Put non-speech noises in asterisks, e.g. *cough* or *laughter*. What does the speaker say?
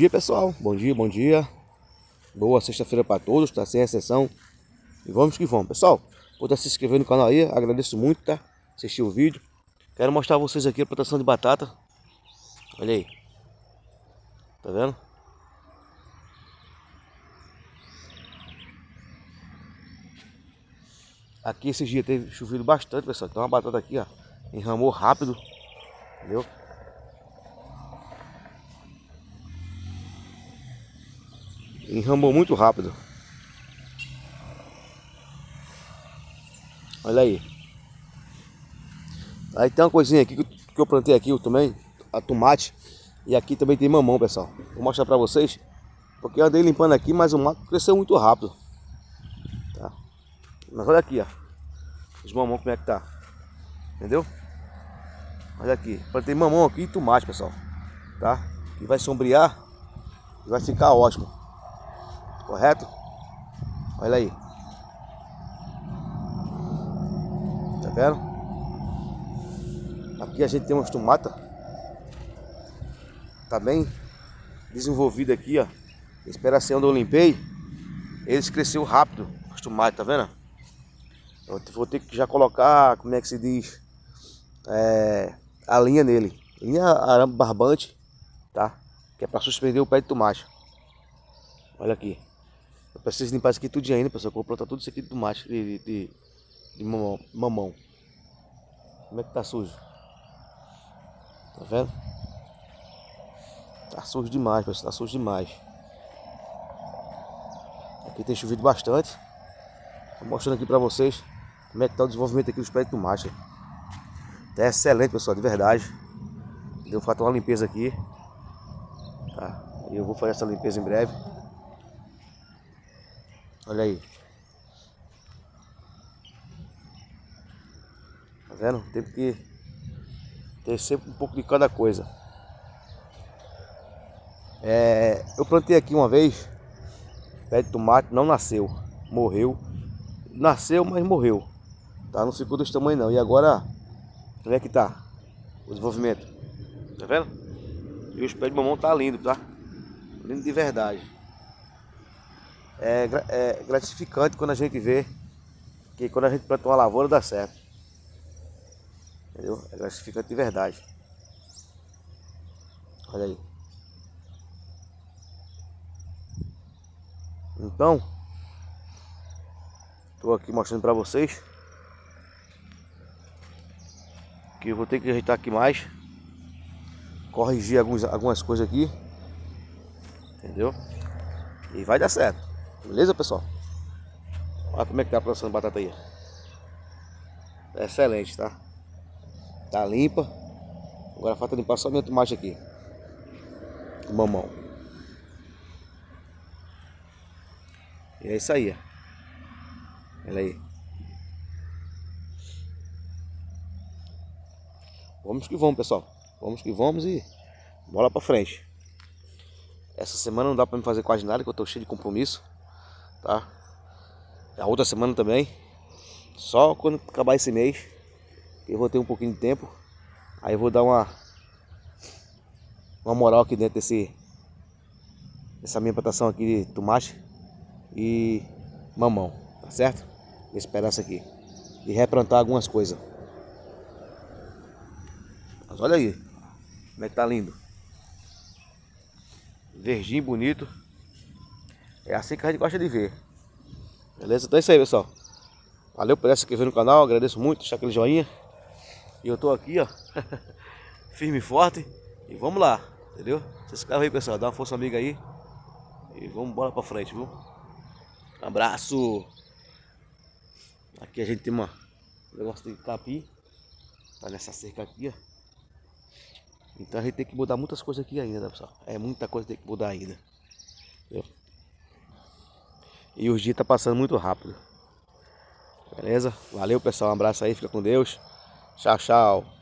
dia pessoal, bom dia, bom dia. Boa sexta-feira para todos, tá sem exceção. E vamos que vamos, pessoal. Puder se inscrever no canal aí, agradeço muito, tá? Assistir o vídeo. Quero mostrar a vocês aqui a plantação de batata. Olha aí. Tá vendo? Aqui esses dias teve chovido bastante, pessoal. Então a batata aqui, ó, enramou rápido. Entendeu? Enramou muito rápido. Olha aí. Aí tem uma coisinha aqui que eu plantei aqui também, a tomate. E aqui também tem mamão, pessoal. Vou mostrar pra vocês. Porque eu andei limpando aqui, mas o mato cresceu muito rápido. Tá? Mas olha aqui, ó. Os mamão como é que tá. Entendeu? Olha aqui. Plantei mamão aqui e tomate, pessoal. Tá? Que vai sombrear. E vai ficar ótimo. Correto? Olha aí. Tá vendo? Aqui a gente tem umas tomatas. Tá bem desenvolvido aqui, ó. Esperação onde eu limpei. Eles cresceu rápido. Os tomates, tá vendo? Eu vou ter que já colocar, como é que se diz? É, a linha nele. Linha arame barbante, tá? Que é para suspender o pé de tomate. Olha aqui. Eu preciso limpar isso aqui tudo ainda, pessoal. vou plantar tudo isso aqui de tomate, de, de, de mamão, mamão. Como é que tá sujo? Tá vendo? Tá sujo demais, pessoal. Tá sujo demais. Aqui tem chovido bastante. Tô mostrando aqui pra vocês como é que tá o desenvolvimento aqui dos pés de tomate. Tá excelente, pessoal, de verdade. Deu fazer uma limpeza aqui. Tá? E eu vou fazer essa limpeza em breve. Olha aí. Tá vendo? Tem que ter sempre um pouco de cada coisa. É, eu plantei aqui uma vez pé de tomate, não nasceu, morreu. Nasceu, mas morreu. Tá? Não ficou desse tamanho não. E agora, como é que tá o desenvolvimento? Tá vendo? E os pés de mamão tá lindo, tá? Lindo de verdade é, é gratificante quando a gente vê que quando a gente planta uma lavoura dá certo. Entendeu? É gratificante de verdade. Olha aí. Então, estou aqui mostrando para vocês que eu vou ter que ajeitar aqui mais, corrigir alguns, algumas coisas aqui, entendeu? E vai dar certo. Beleza, pessoal? Olha como é que tá a produção de batata aí. É excelente, tá? Tá limpa. Agora falta limpar só meu tomate aqui. Mamão. E é isso aí, Olha aí. Vamos que vamos, pessoal. Vamos que vamos e bola pra frente. Essa semana não dá pra me fazer quase nada, que eu tô cheio de compromisso tá? A outra semana também. Só quando acabar esse mês, eu vou ter um pouquinho de tempo. Aí eu vou dar uma uma moral aqui dentro desse dessa minha plantação aqui de tomate e mamão, tá certo? Isso aqui e replantar algumas coisas. Mas olha aí, como é que tá lindo. Verdinho bonito. É assim que a gente gosta de ver. Beleza? Então é isso aí, pessoal. Valeu por essa que veio no canal. Agradeço muito. Deixar aquele joinha. E eu tô aqui, ó. *laughs* firme e forte. E vamos lá. Entendeu? Se inscreve aí, pessoal. Dá uma força amiga aí. E vamos embora pra frente, viu? Um abraço. Aqui a gente tem uma, um negócio de capim. Tá nessa cerca aqui, ó. Então a gente tem que mudar muitas coisas aqui ainda, pessoal? É muita coisa que tem que mudar ainda. Entendeu? E os dias tá passando muito rápido. Beleza? Valeu, pessoal. Um abraço aí. Fica com Deus. Tchau, tchau.